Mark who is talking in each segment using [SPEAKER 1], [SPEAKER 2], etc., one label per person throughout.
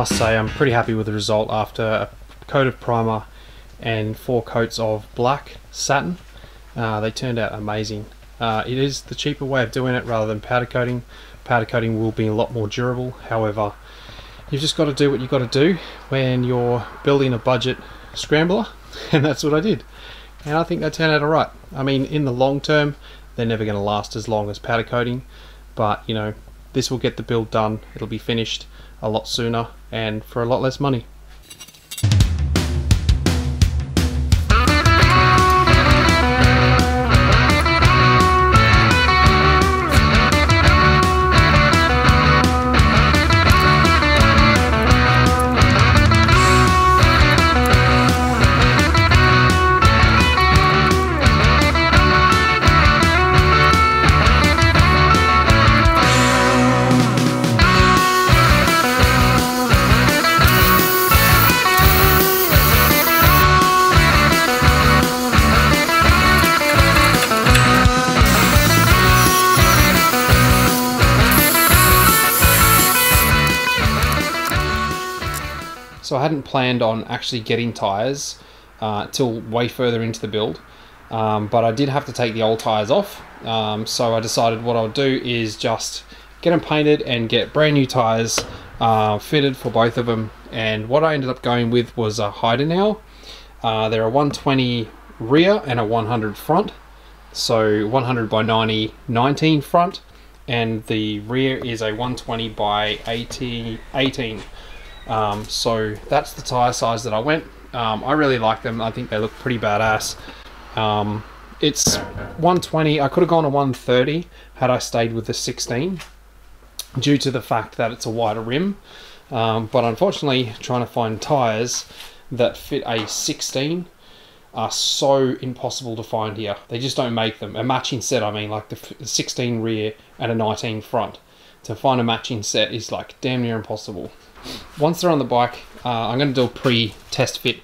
[SPEAKER 1] must say I'm pretty happy with the result after a coat of primer and four coats of black satin. Uh, they turned out amazing. Uh, it is the cheaper way of doing it rather than powder coating. Powder coating will be a lot more durable. However, you've just got to do what you've got to do when you're building a budget scrambler, and that's what I did. And I think they turned out alright. I mean, in the long term, they're never going to last as long as powder coating, but you know, this will get the build done. It'll be finished a lot sooner and for a lot less money. So I hadn't planned on actually getting tyres uh, till way further into the build, um, but I did have to take the old tyres off. Um, so I decided what I'll do is just get them painted and get brand new tyres uh, fitted for both of them. And what I ended up going with was a Heidenau. Uh, they're a 120 rear and a 100 front. So 100 by 90, 19 front, and the rear is a 120 by 80, 18 um, so that's the tire size that I went. Um, I really like them. I think they look pretty badass. Um, it's 120. I could have gone to 130 had I stayed with the 16 due to the fact that it's a wider rim. Um, but unfortunately, trying to find tires that fit a 16 are so impossible to find here. They just don't make them. A matching set, I mean, like the 16 rear and a 19 front. To find a matching set is like damn near impossible once they're on the bike, uh, I'm going to do a pre-test fit.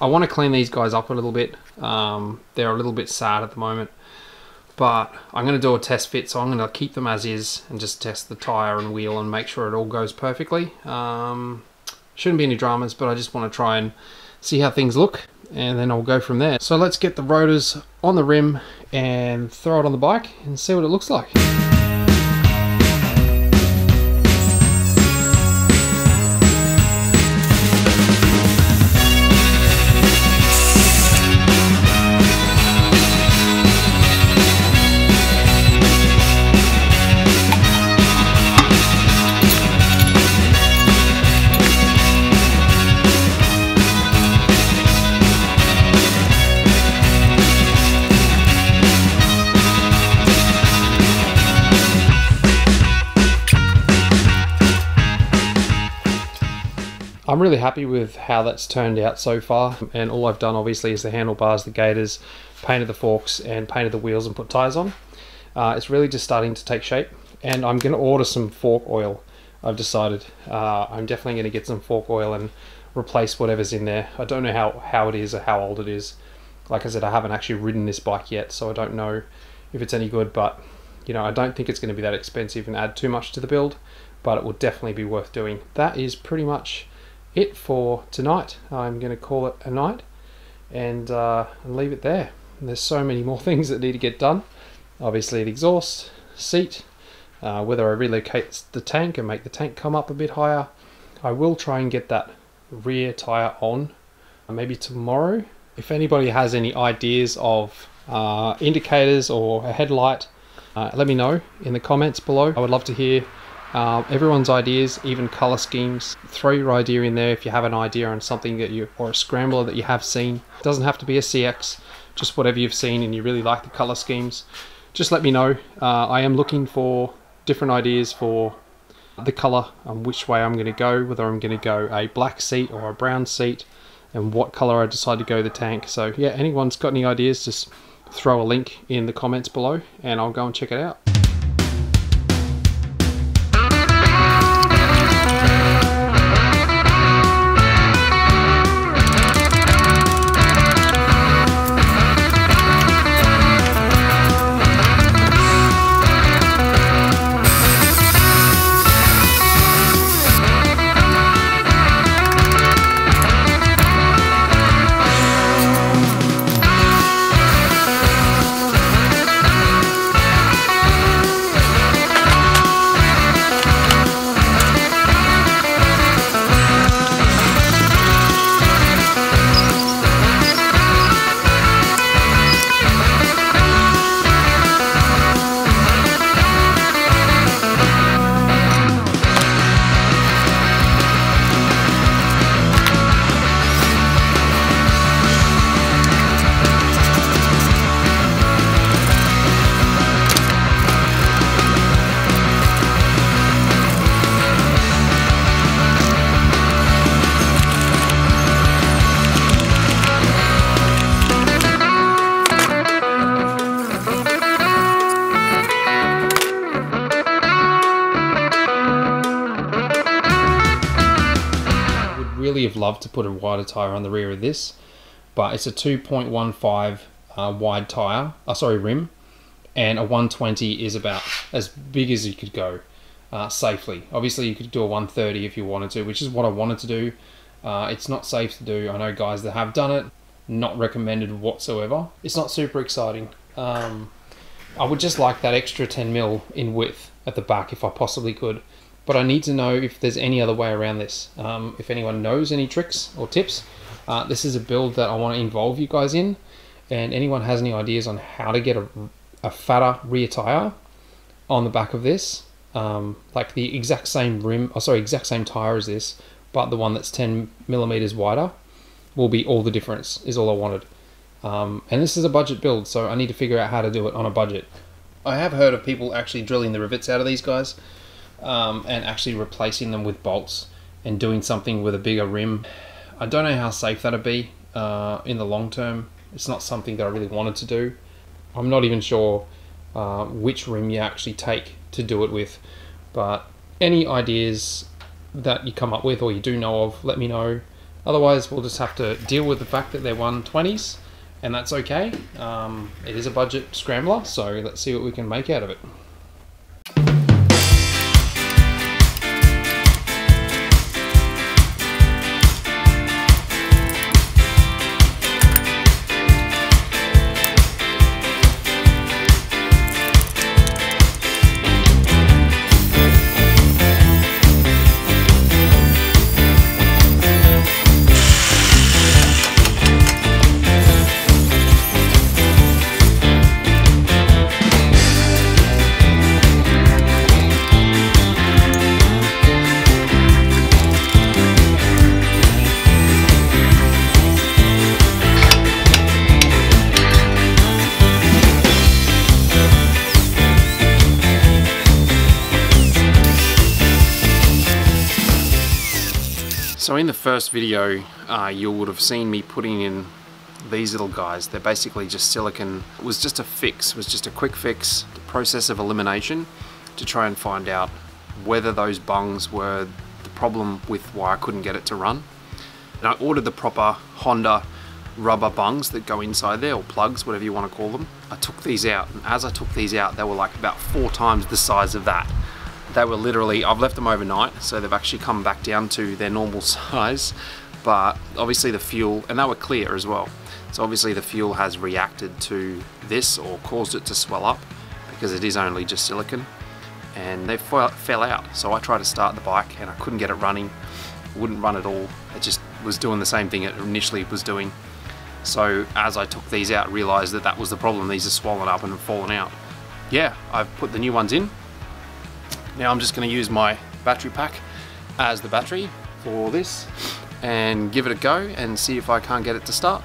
[SPEAKER 1] I want to clean these guys up a little bit. Um, they're a little bit sad at the moment, but I'm going to do a test fit, so I'm going to keep them as is and just test the tire and wheel and make sure it all goes perfectly. Um, shouldn't be any dramas, but I just want to try and see how things look and then I'll go from there. So let's get the rotors on the rim and throw it on the bike and see what it looks like. I'm really happy with how that's turned out so far and all I've done obviously is the handlebars, the gaiters, painted the forks and painted the wheels and put tyres on. Uh, it's really just starting to take shape and I'm going to order some fork oil I've decided. Uh, I'm definitely going to get some fork oil and replace whatever's in there. I don't know how, how it is or how old it is. Like I said, I haven't actually ridden this bike yet so I don't know if it's any good but you know I don't think it's going to be that expensive and add too much to the build but it will definitely be worth doing. That is pretty much it for tonight. I'm going to call it a night and, uh, leave it there. And there's so many more things that need to get done. Obviously, the exhaust, seat, uh, whether I relocate the tank and make the tank come up a bit higher. I will try and get that rear tire on maybe tomorrow. If anybody has any ideas of uh, indicators or a headlight, uh, let me know in the comments below. I would love to hear uh, everyone's ideas, even color schemes. Throw your idea in there if you have an idea on something that you, or a scrambler that you have seen. It doesn't have to be a CX, just whatever you've seen and you really like the color schemes. Just let me know. Uh, I am looking for different ideas for the color and which way I'm going to go, whether I'm going to go a black seat or a brown seat and what color I decide to go the tank. So yeah, anyone's got any ideas, just throw a link in the comments below and I'll go and check it out. To put a wider tyre on the rear of this, but it's a 2.15 uh, wide tyre, uh, sorry, rim, and a 120 is about as big as you could go uh, safely. Obviously, you could do a 130 if you wanted to, which is what I wanted to do. Uh, it's not safe to do. I know guys that have done it, not recommended whatsoever. It's not super exciting. Um, I would just like that extra 10 mil in width at the back if I possibly could. But I need to know if there's any other way around this. Um, if anyone knows any tricks or tips, uh, this is a build that I want to involve you guys in. And anyone has any ideas on how to get a, a fatter rear tire on the back of this, um, like the exact same rim, oh sorry, exact same tire as this, but the one that's 10 millimeters wider, will be all the difference. Is all I wanted. Um, and this is a budget build, so I need to figure out how to do it on a budget. I have heard of people actually drilling the rivets out of these guys um, and actually replacing them with bolts and doing something with a bigger rim. I don't know how safe that'd be uh, in the long term. It's not something that I really wanted to do. I'm not even sure uh, which rim you actually take to do it with, but any ideas that you come up with or you do know of, let me know. Otherwise, we'll just have to deal with the fact that they're 120s and that's okay. Um, it is a budget scrambler, so let's see what we can make out of it. So in the first video, uh, you would have seen me putting in these little guys. They're basically just silicon. It was just a fix, was just a quick fix, the process of elimination to try and find out whether those bungs were the problem with why I couldn't get it to run. And I ordered the proper Honda rubber bungs that go inside there, or plugs, whatever you want to call them. I took these out, and as I took these out, they were like about four times the size of that they were literally, I've left them overnight, so they've actually come back down to their normal size, but obviously the fuel, and they were clear as well, so obviously the fuel has reacted to this or caused it to swell up because it is only just silicon and they fell out. So I tried to start the bike and I couldn't get it running, wouldn't run at all. It just was doing the same thing it initially was doing. So as I took these out, realized that that was the problem. These are swollen up and have fallen out. Yeah, I've put the new ones in now I'm just going to use my battery pack as the battery for this and give it a go and see if I can't get it to start.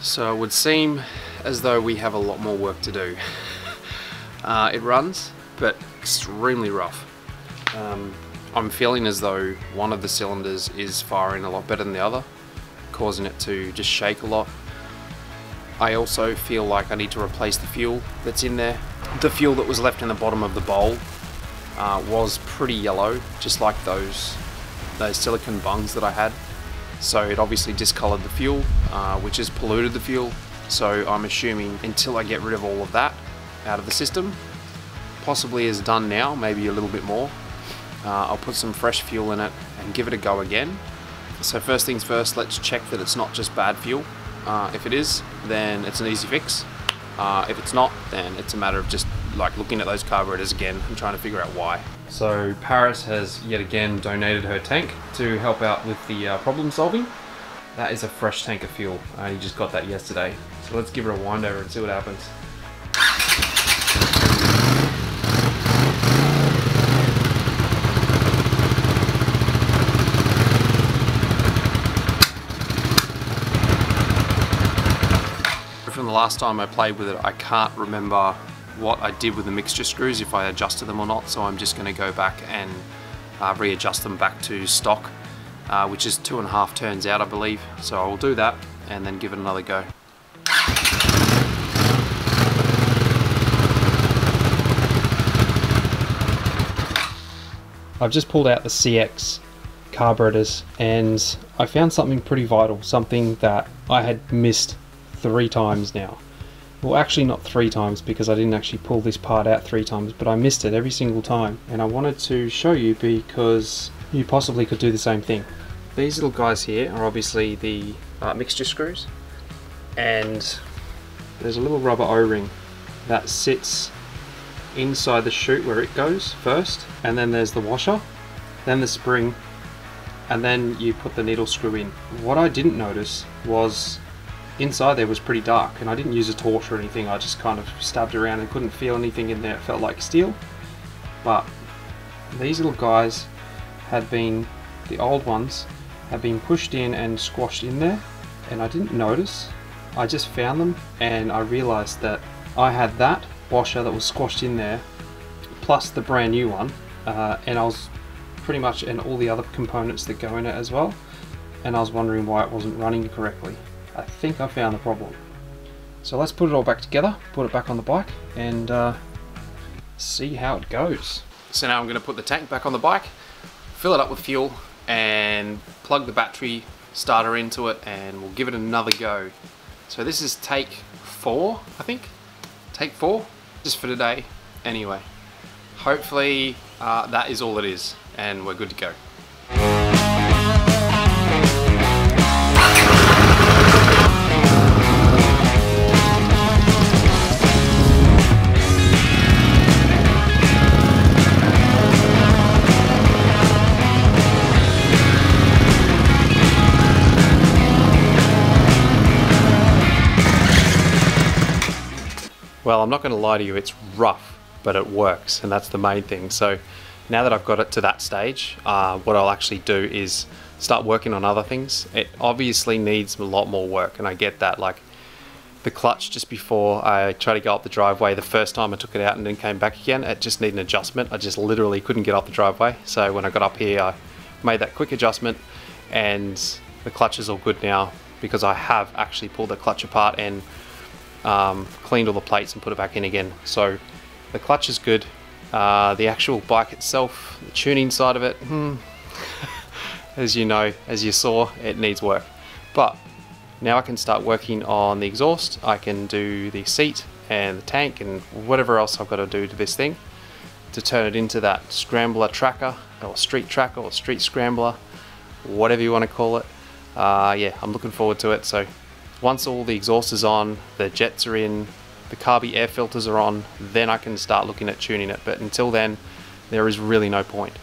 [SPEAKER 1] So it would seem as though we have a lot more work to do. Uh, it runs, but extremely rough. Um, I'm feeling as though one of the cylinders is firing a lot better than the other, causing it to just shake a lot. I also feel like I need to replace the fuel that's in there. The fuel that was left in the bottom of the bowl uh, was pretty yellow, just like those, those silicon bungs that I had. So it obviously discolored the fuel, uh, which has polluted the fuel. So I'm assuming until I get rid of all of that out of the system, possibly is done now, maybe a little bit more, uh, I'll put some fresh fuel in it and give it a go again. So first things first, let's check that it's not just bad fuel. Uh, if it is, then it's an easy fix. Uh, if it's not, then it's a matter of just like looking at those carburetors again and trying to figure out why. So Paris has yet again donated her tank to help out with the uh, problem solving. That is a fresh tank of fuel. I only just got that yesterday. So let's give it a wind over and see what happens. The last time I played with it, I can't remember what I did with the mixture screws, if I adjusted them or not, so I'm just going to go back and uh, readjust them back to stock uh, which is two and a half turns out I believe. So I will do that and then give it another go. I've just pulled out the CX carburetors and I found something pretty vital, something that I had missed three times now. Well, actually not three times because I didn't actually pull this part out three times, but I missed it every single time. And I wanted to show you because you possibly could do the same thing. These little guys here are obviously the uh, mixture screws. And there's a little rubber O-ring that sits inside the chute where it goes first. And then there's the washer, then the spring, and then you put the needle screw in. What I didn't notice was inside there was pretty dark and I didn't use a torch or anything. I just kind of stabbed around and couldn't feel anything in there. It felt like steel. But these little guys had been the old ones had been pushed in and squashed in there and I didn't notice. I just found them and I realized that I had that washer that was squashed in there plus the brand new one uh, and I was pretty much and all the other components that go in it as well and I was wondering why it wasn't running correctly I think I found the problem. So let's put it all back together, put it back on the bike, and uh, see how it goes. So now I'm going to put the tank back on the bike, fill it up with fuel, and plug the battery starter into it, and we'll give it another go. So this is take four, I think. Take four, just for today. Anyway, hopefully uh, that is all it is, and we're good to go. I'm not going to lie to you, it's rough, but it works, and that's the main thing. So now that I've got it to that stage, uh, what I'll actually do is start working on other things. It obviously needs a lot more work, and I get that. Like the clutch just before I tried to go up the driveway, the first time I took it out and then came back again, it just needed an adjustment. I just literally couldn't get up the driveway. So when I got up here, I made that quick adjustment, and the clutch is all good now because I have actually pulled the clutch apart and um, cleaned all the plates and put it back in again. So the clutch is good. Uh, the actual bike itself, the tuning side of it, hmm, as you know, as you saw, it needs work. But now I can start working on the exhaust. I can do the seat and the tank and whatever else I've got to do to this thing to turn it into that scrambler tracker or street tracker or street scrambler, whatever you want to call it. Uh, yeah, I'm looking forward to it. So once all the exhaust is on, the jets are in, the carby air filters are on, then I can start looking at tuning it. But until then, there is really no point.